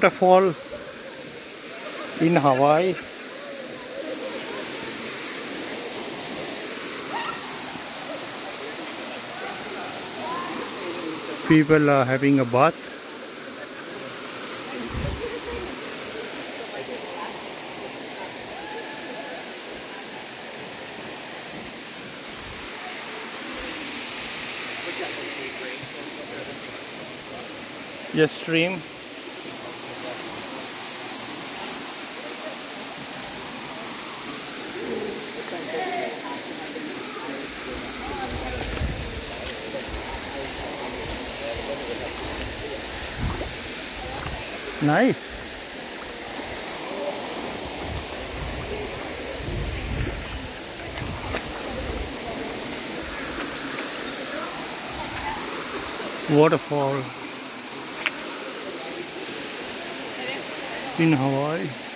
waterfall in Hawaii. People are having a bath. Just stream. Nice. Waterfall in Hawaii.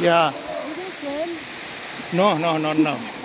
Yeah. No, no, no, no.